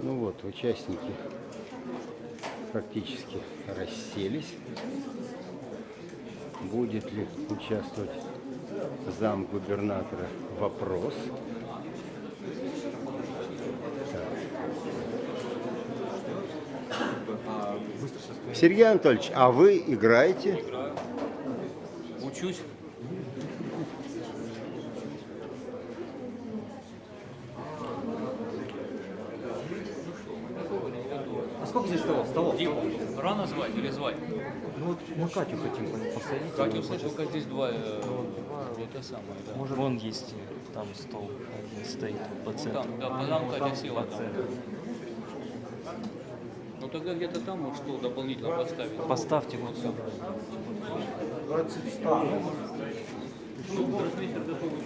Ну вот, участники практически расселись. Будет ли участвовать зам губернатора? Вопрос. Сергей Анатольевич, а вы играете? Учусь. А сколько здесь столов? Столов? Дима, рано звать или звать? Ну вот мы Катю хотим посадить. Катю слышал, как здесь два, э, это самое, да. Может, Вон есть там стол один стоит по Ну, центру. там, да, потом Катя села по там. Ну тогда где-то там вот стол дополнительно поставить. Поставьте вот сюда. Ну, гроссмейстер готов еще на 22.